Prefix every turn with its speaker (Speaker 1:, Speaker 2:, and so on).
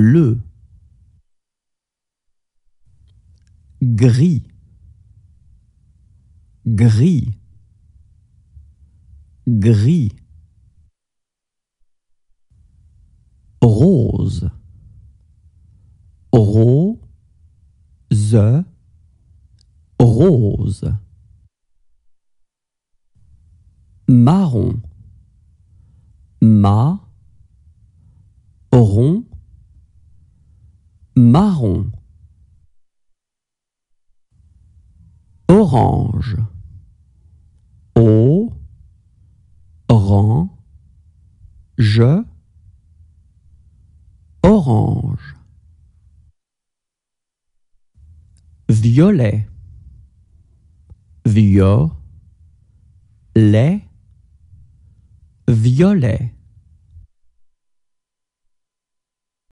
Speaker 1: bleu. Gris, gris, gris. Rose, rose, rose. Marron, ma, marron. Orange, o, rang, je, orange. Violet, violet, violet.